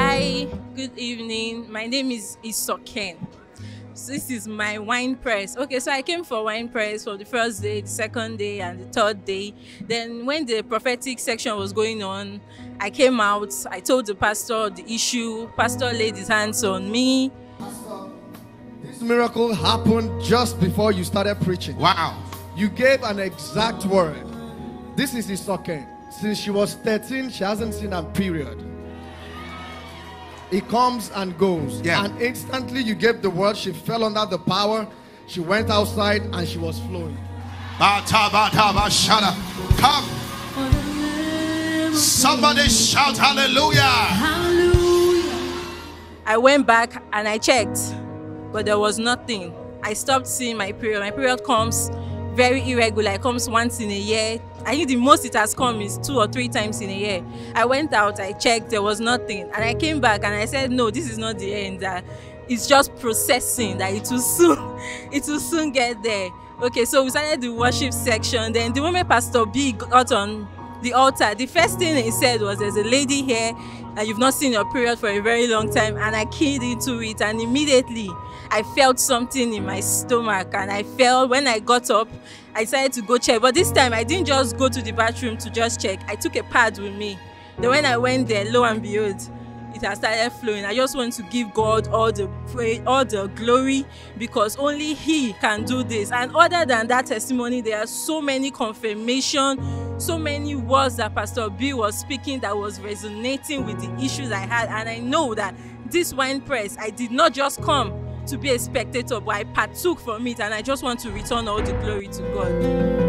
Hi, good evening. My name is Isoken. So this is my wine press. Okay, so I came for wine press for the first day, the second day, and the third day. Then when the prophetic section was going on, I came out. I told the pastor the issue. Pastor laid his hands on me. This miracle happened just before you started preaching. Wow. You gave an exact word. This is his Isoken. Since she was 13, she hasn't seen a period. It comes and goes. Yeah. And instantly you gave the word, she fell under the power. She went outside and she was flowing. Bata, bata, bashada. Come. Somebody shout hallelujah. I went back and I checked, but there was nothing. I stopped seeing my period. My period comes very irregular. It comes once in a year. I think the most it has come is two or three times in a year. I went out, I checked, there was nothing. And I came back and I said, no, this is not the end. That it's just processing that it will soon, it will soon get there. Okay, so we started the worship section. Then the moment Pastor B got on the altar, the first thing he said was, "There's a lady here, and you've not seen your period for a very long time." And I keyed into it, and immediately I felt something in my stomach, and I felt when I got up, I decided to go check. But this time, I didn't just go to the bathroom to just check. I took a pad with me. Then when I went there, lo and behold, it has started flowing. I just want to give God all the praise, all the glory, because only He can do this. And other than that testimony, there are so many confirmation, so many words that Pastor B was speaking that was resonating with the issues I had. And I know that this wine press, I did not just come to be a spectator, but I partook from it, and I just want to return all the glory to God.